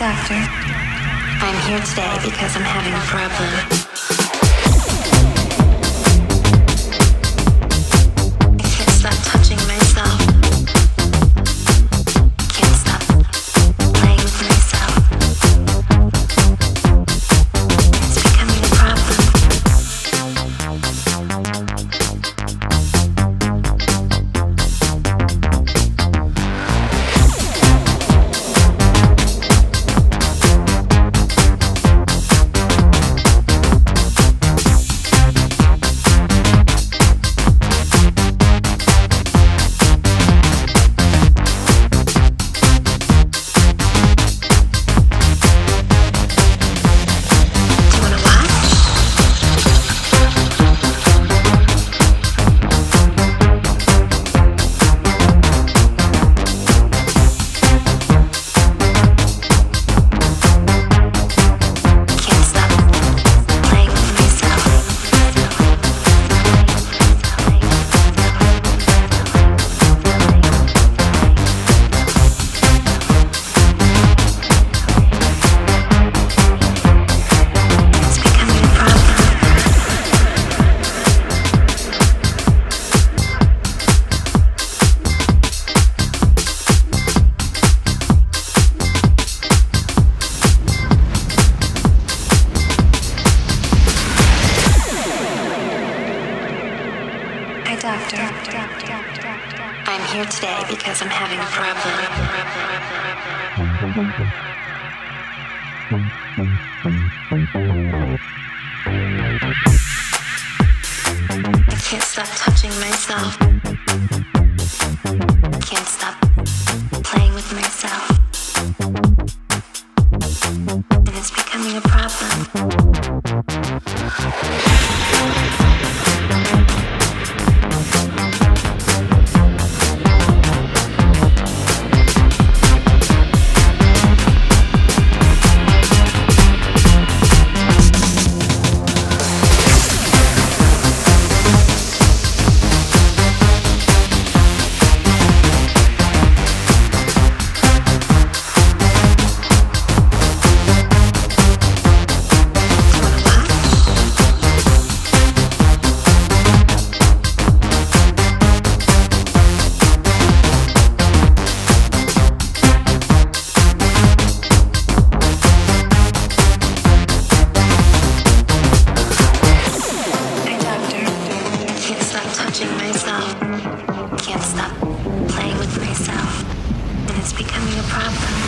doctor. I'm here today because I'm having a problem. Hi, doctor. I'm here today because I'm having a problem. I can't stop touching myself. I can't stop playing with myself. And it's becoming a problem. Becoming a problem.